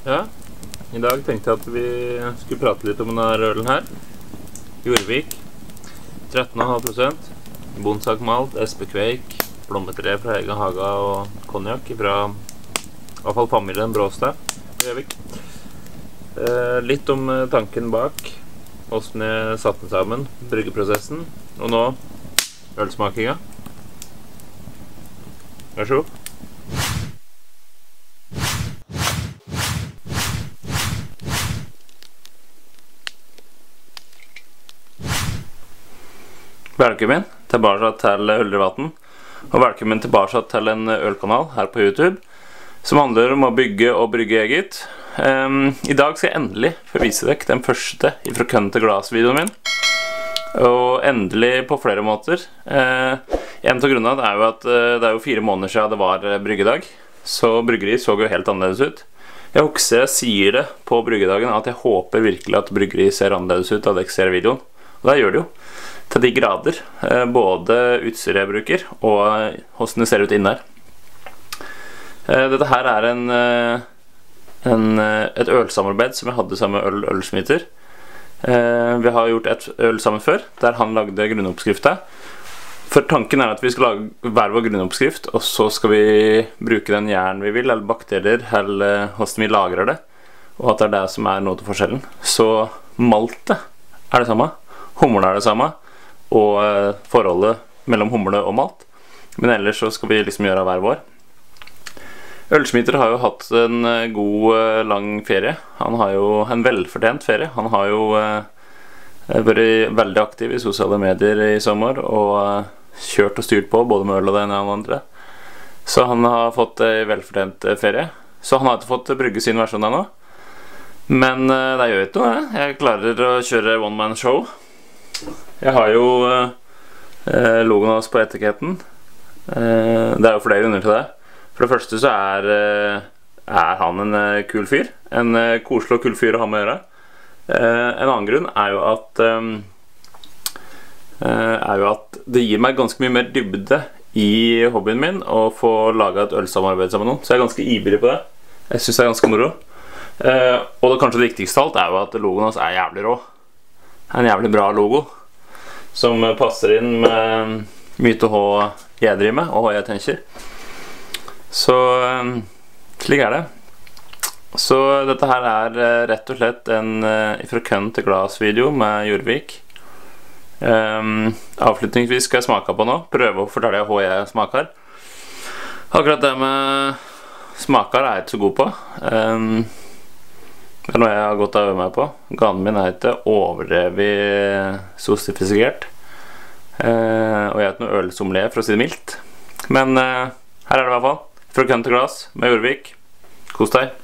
Ja, i dag tenkte jeg at vi skulle prate litt om denne ølen her. Jordvik. 13,5 Bonsak malt, espekveik, blommetre fra egen Haga og konjakk fra i hvert fall familien Bråstad på Gjøvik. Eh, litt om eh, tanken bak, åssen jeg satte den sammen, bryggeprosessen, og nå ølsmakinga. Vær så god. Velkommen tilbake til Ølrevatn. Og velkommen tilbake til en ølkanal her på YouTube som handler om å bygge og brygge eget. Um, I dag skal jeg endelig få vise dere den første fra kønn til glass-videoen min. Og endelig på flere måter. Uh, en av grunnene er jo at uh, det er jo fire måneder siden det var uh, bryggedag. Så bryggeri så jo helt annerledes ut. Jeg husker jeg sier det på bryggedagen at jeg håper virkelig at bryggeri ser annerledes ut da dere ser videoen. Og det gjør det jo til de grader. Eh, både utstyret jeg bruker, og eh, hvordan det ser ut inne her. Eh, dette her er en, en, et ølsamarbeid som jeg hadde sammen med Øl Ølsmiter. Vi har gjort et øl sammen før, der han lagde grunnoppskrifta. For tanken er at vi skal lage hver vår grunnoppskrift, og så skal vi bruke den jern vi vil, eller bakterier, eller hvordan vi lagrer det. Og at det er det som er noe til forskjellen. Så maltet er det samme. Humlen er det samme og eh, forholdet mellom humle og malt. Men ellers så skal vi liksom gjøre hver vår. Ølsmiter har jo hatt en eh, god, eh, lang ferie. Han har jo en velfortjent ferie. Han har jo vært veldig aktiv i sosiale medier i sommer og kjørt og styrt på både med øl og det ene og det andre. Så han har fått ei velfortjent ferie. Så han har ikke fått brygge sin versjon ennå. Men det gjør ikke noe, jeg. klarer å kjøre one man show. Jeg har jo eh, logoen hans på etiketten. Eh, det er jo flere grunner til det. For det første så er, eh, er han en eh, kul fyr. En eh, koselig og kul fyr å ha med å gjøre. Eh, en annen grunn er jo at er jo at det gir meg ganske mye mer dybde i hobbyen min å få laga et ølsamarbeid sammen med noen. Så jeg er ganske ivrig på det. Jeg syns det er ganske moro. og det kanskje det viktigste av alt er jo at logoen hans er jævlig rå. En jævlig bra logo som passer inn med mye av hva jeg driver med, og hva jeg tenker. Så eh, slik er det. Så dette her er eh, rett og slett en uh, fra kønn til glass-video med Jorvik. Um, avslutningsvis skal jeg smake på nå. Prøve å fortelle hva jeg smaker. Akkurat det med smaker er jeg ikke så god på. Um, det er noe jeg har gått og øvd meg på. Ganen min er ikke overdrevet sosifisert. Eh, og jeg er ikke noe ølsommelier, for å si det mildt. Men eh, her er det i hvert fall. Fra kønn til glass med Jorvik. Kos deg.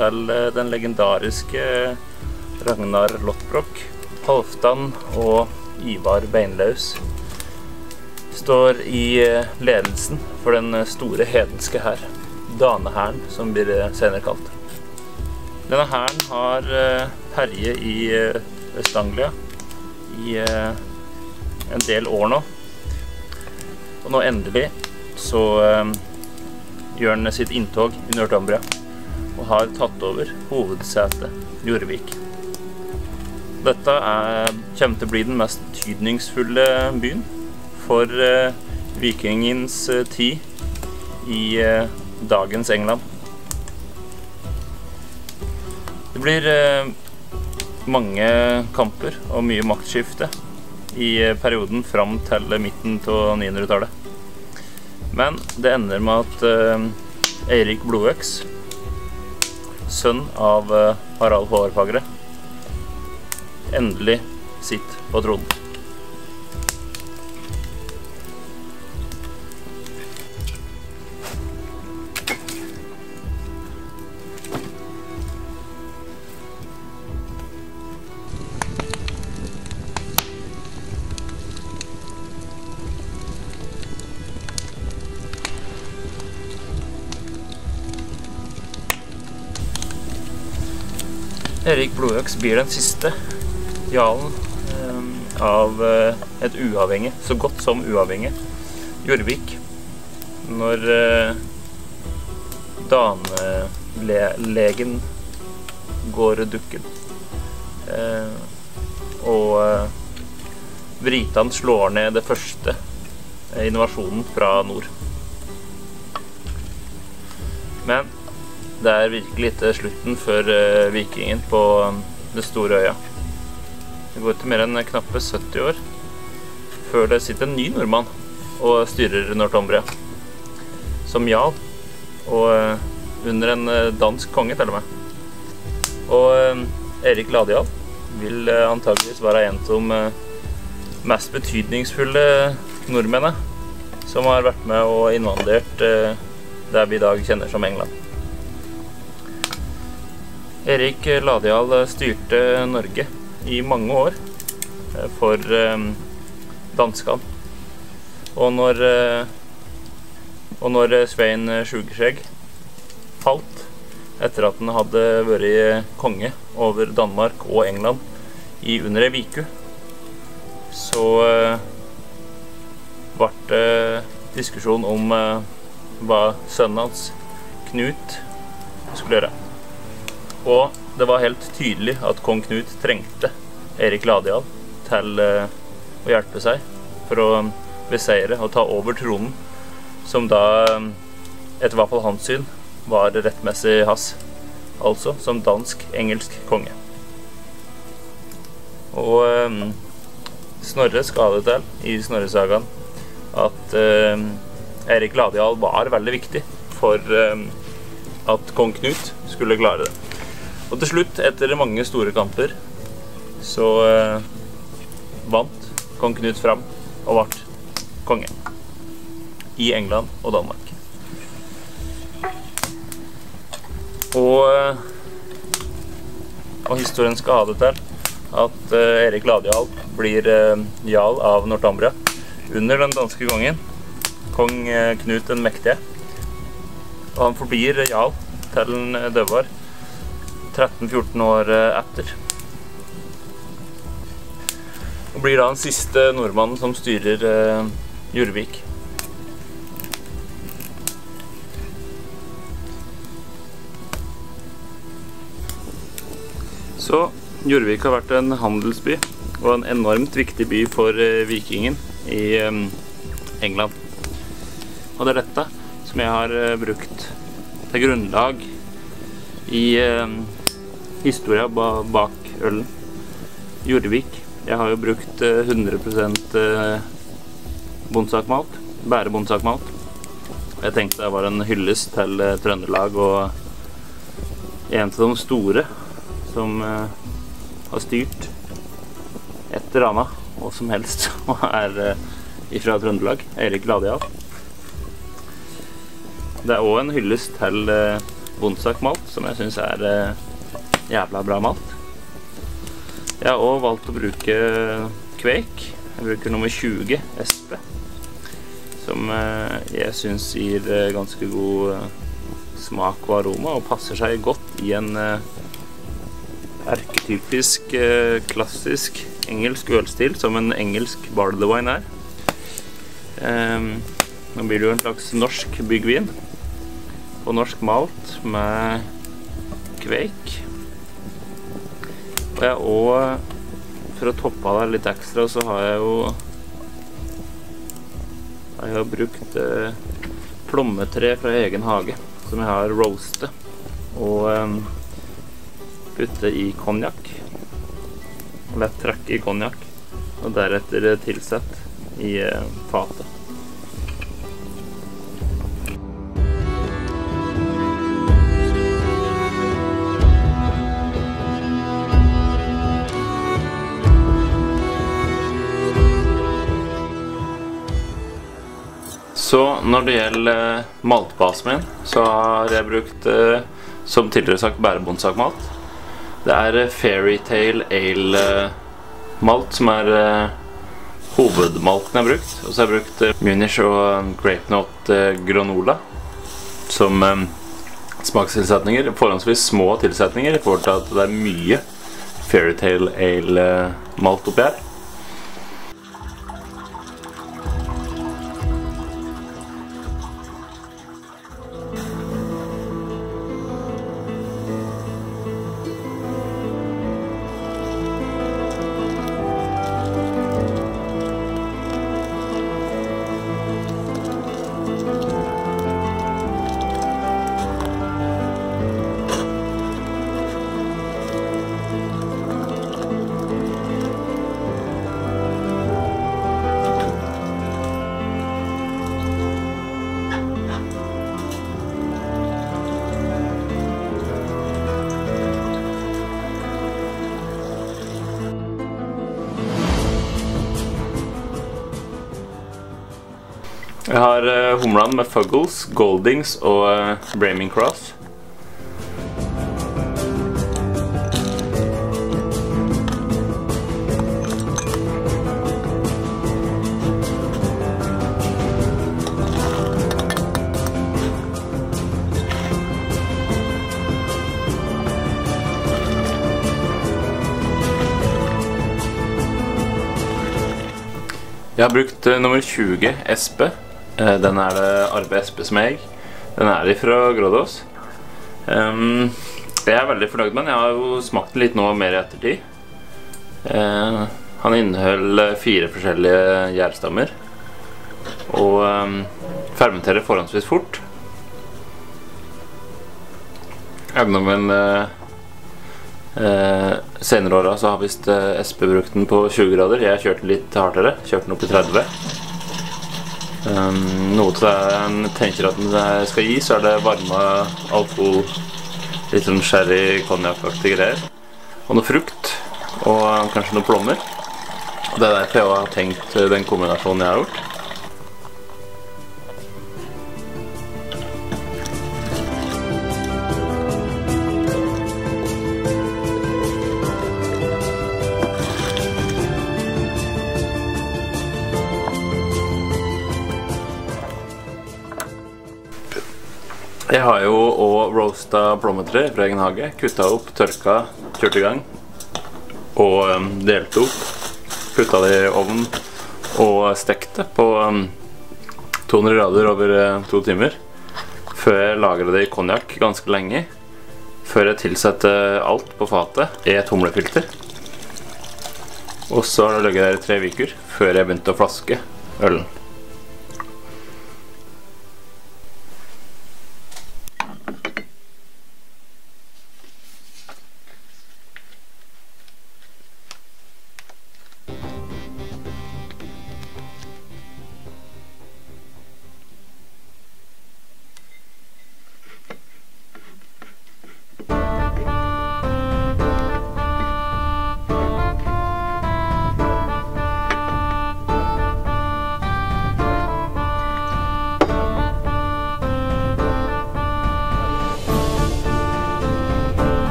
Til eh, den legendariske Ragnar Lottbrokk, Halvdan og Ivar Beinlaus, står i eh, ledelsen for den eh, store hedenske hær, Danehæren, som blir senere kalt. Denne hæren har herje i Øst-Anglia i en del år nå. Og nå endelig så gjør han sitt inntog i Northumbria og har tatt over hovedsetet Jorvik. Dette er, kommer til å bli den mest tydningsfulle byen for eh, vikingens eh, tid i eh, dagens England. Det blir mange kamper og mye maktskifte i perioden fram til midten av 900-tallet. Men det ender med at Eirik Blodøks, sønn av uh, Harald Hårfagre, endelig sitter på tronen. Erik Blodøks blir den siste jarlen eh, av eh, et uavhengig, så godt som uavhengig, Jorvik. Når eh, danelegen går dukken. Og britene slår ned det første innovasjonen fra nord. Men det er virkelig ikke slutten for uh, vikingen på um, det store øya. Det går til mer enn knappe 70 år før det sitter en ny nordmann og styrer Northumbria. Som jarl. Og uh, under en uh, dansk konge, til og med. Og Erik Ladial vil antageligvis være en de mest betydningsfulle nordmennene som har vært med og invandert det vi i dag kjenner som England. Erik Ladial styrte Norge i mange år eh, for eh, danskene. Og når, eh, og når Svein Sjugeskjegg falt, etter at han hadde vært konge over Danmark og England i under ei uke, så ble det diskusjon om hva sønnen hans, Knut, skulle gjøre. Og det var helt tydelig at kong Knut trengte Erik Ladial til uh, å hjelpe seg for å beseire og ta over tronen, som da, etter hvert fall hans syn, var rettmessig hans. Altså som dansk-engelsk konge. Og um, Snorre skal det til i Snorresagaen at um, Erik Ladial var veldig viktig for um, at kong Knut skulle klare det. Og til slutt, etter mange store kamper, så eh, vant kong Knut fram og ble konge. I England og Danmark. Og, eh, og historien skal ha det til at eh, Erik Ladial blir eh, jarl av Nortambria under den danske kongen, kong eh, Knut den mektige. Og han forblir jarl til han døver 13-14 år eh, etter. Og blir da den siste nordmannen som styrer uh, Jurvik. Så Jurvik har vært en handelsby og en enormt viktig by for uh, vikingen i England. Og det er dette som jeg har brukt til grunnlag i historia bak ølen. Jorvik. Jeg har jo brukt 100 eh, eh, bondsakmalt. Bærebondsakmalt. Jeg tenkte det var en hyllest til eh, Trøndelag og en av de store som har styrt et eller annet, og som helst, og er ifra Trøndelag. Eirik Ladial. Det er òg en hyllest til bondsakmalt, som jeg syns er jævla bra mat. Jeg har òg valgt å bruke kveik. Jeg bruker nummer 20 Espe. Som eh, jeg syns gir eh, ganske god eh, smak og aroma, og passer seg godt i en erketypisk, klassisk engelsk ølstil, som en engelsk barley er. Um, nå blir det jo en slags norsk byggvin på norsk malt med kveik. Og jeg òg, for å toppe det litt ekstra, så har jeg jo Jeg har brukt eh, plommetre fra egen hage, som jeg har roastet. Og eh, putte i konjakk. Lett trekke i konjakk. Og deretter tilsett i eh, fatet. Når det gjelder eh, maltbasen min, så har jeg brukt, eh, som tidligere sagt, bærebondsakmalt. Det er eh, Fairytale Ale-malt som er hovedmalten jeg har brukt. Og så har jeg brukt Munich og Grape Note Granola som smakstilsetninger. Forholdsvis små tilsetninger i forhold til at det er mye Fairytale Ale-malt oppi her. Jeg har uh, humlene med Fuggles, Goldings og uh, Braming Cross. Jeg har brukt uh, nummer 20 Espe. Uh, den er det Arve Espe som jeg. Den er fra Grådås. Um, jeg er veldig fornøyd med den. Jeg har jo smakt den litt nå mer i ettertid. Uh, han inneholder fire forskjellige gjærstammer. Og um, fermenterer forholdsvis fort. Gjennom uh, Eh, senere åra så har visst eh, SP brukt den på 20 grader. Jeg kjørte litt hardere. Kjørte den opp i 30. Um, noe til det en tenker at den skal gi, så er det varme alkohol, litt sånn sherry, konjakkaktige greier. Og noe frukt. Og kanskje noen plommer. Det er derfor jeg har tenkt den kombinasjonen jeg har gjort. Roasta plommetre fra egen hage. Kutta opp, tørka, kjørt i gang. Og um, delte opp. Putta det i ovnen og stekte på um, 200 grader over uh, to timer. Før jeg lagra det i konjakk ganske lenge. Før jeg tilsatte alt på fatet i et humlefilter. Og så har det ligget der i tre uker før jeg begynte å flaske ølen.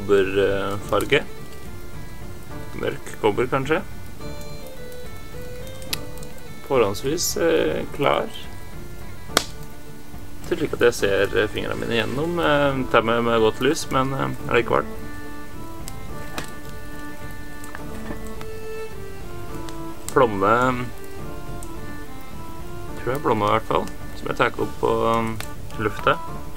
Kobberfarge. Mørk kobber, kanskje. Forhåndsvis eh, klar. Slik at jeg ser fingrene mine gjennom. Eh, tar med, med godt lys, men eh, allikevel. plomme Tror jeg plomme, i hvert fall. Som jeg tar opp på luftet.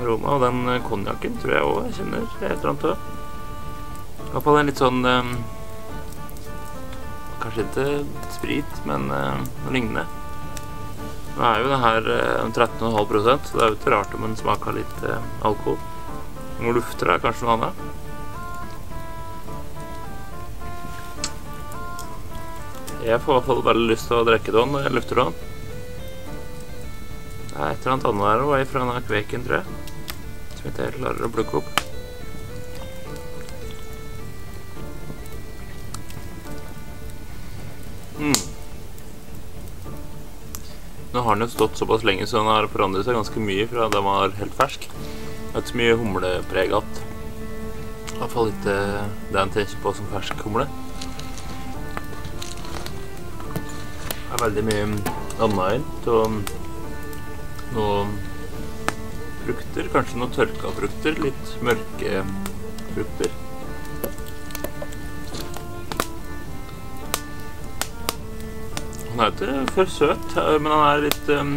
Aroma. Og den konjakken tror jeg òg jeg kjenner et eller annet av. I hvert fall en litt sånn um, Kanskje ikke sprit, men uh, noe lignende. Nå er jo det her uh, 13,5% så det er jo ikke rart om den smaker litt uh, alkohol. Noe lufter er kanskje noe annet. Jeg får i hvert fall veldig lyst til å drikke den når jeg lufter den. Det er et eller annet annet her òg, fra denne kveken, tror jeg. Som ikke jeg klarer å plukke opp. Mm. Nå har den jo stått såpass lenge, så den har forandret seg ganske mye fra den var helt fersk. Det er ikke så mye humlepreg igjen. I hvert fall ikke det en tenker på som fersk humle. Det er veldig mye annet og noen frukter. Kanskje noen tørka frukter. Litt mørke frukter. Han er ikke for søt, men han er litt um,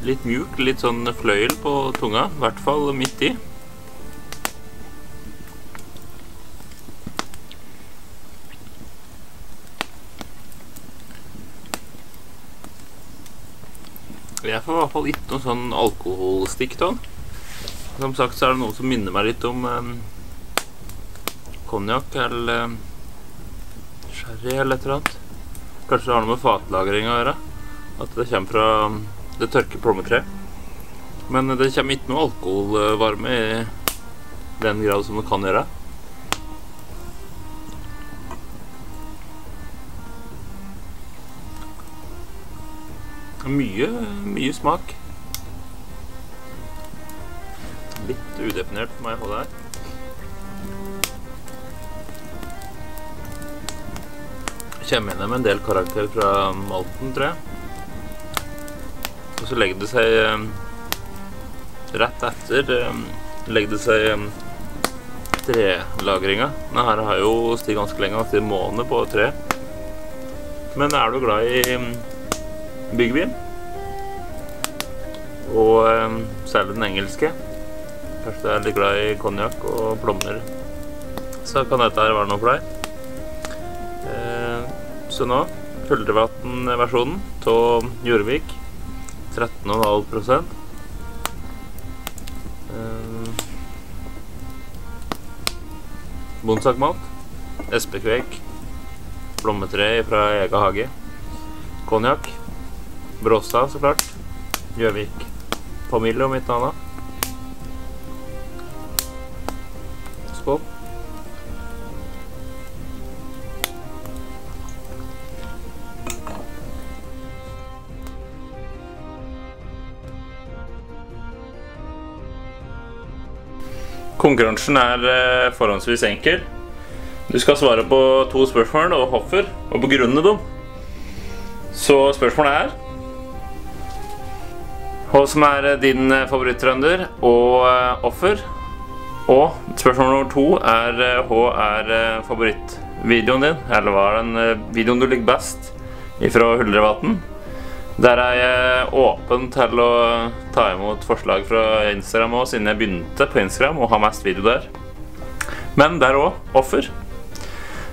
Litt mjuk, litt sånn fløyel på tunga. I hvert fall midt i. Jeg får i hvert fall ikke noe sånn alkoholstikk av den. Som sagt så er det noe som minner meg litt om um, konjakk eller um, sherry eller et eller annet. Kanskje det har noe med fatlagring å gjøre. At det kommer fra um, det tørke plommetreet. Men det kommer ikke noe alkoholvarme i den grad som det kan gjøre. Mye, mye smak. Litt udefinert å holde her. Kommer igjen med en del karakter fra malten, tror jeg. Og så legger det seg um, rett etter um, legger det seg um, trelagringa. Denne her har jo stiget ganske lenge, ganske måned på tre. Men er du glad i byggvin. Og eh, særlig den engelske. Kanskje du er litt glad i konjakk og plommer. Så kan dette her være noe for deg. Eh, så nå Huldrevatn-versjonen av Jorvik. 13,5 eh, Bonsakmalt. Espekvek. Plommetre fra egen hage. Konjakk. Bråstad, så klart. Gjøvik. Familie om ikke annet. Skål. Konkurransen er eh, forhåndsvis enkel. Du skal svare på to spørsmål og hoffer, og begrunne dem. Så spørsmålet er hva som er eh, din eh, favoritttrønder og uh, offer. Og spørsmål nummer to er hva er favorittvideoen din? Eller hva er den videoen du liker best fra Huldrevatn? Der er jeg åpen til å ta imot forslag fra Instagram òg, siden jeg begynte på Instagram og har mest video der. Men der òg offer.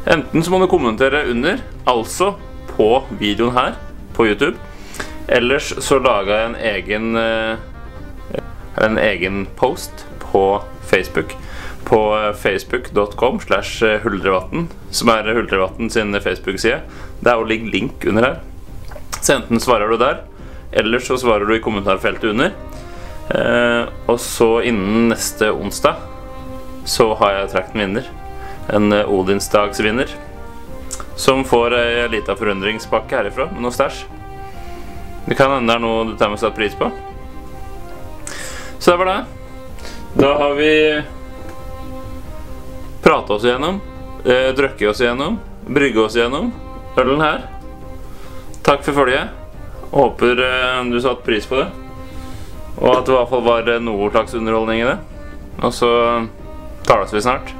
Enten så må du kommentere under, altså på videoen her på YouTube. Ellers så laga jeg en egen eh, En egen post på Facebook. På eh, facebook.com slash eh, huldrevatn, som er Huldrevatn sin Facebook-side. Det er jo ligger link under her. Så enten svarer du der, eller så svarer du i kommentarfeltet under. Eh, og så innen neste onsdag så har jeg trukket en vinner. En Odinsdagsvinner. Som får ei lita forundringspakke herifra med noe stæsj. Det kan hende det er noe du tar med satt pris på. Så det var det. Da har vi prata oss igjennom, eh, drukket oss igjennom, brygga oss igjennom ølen her. Takk for følget. Håper eh, du satte pris på det. Og at det i hvert fall var noe slags underholdning i det. Og så tales vi snart.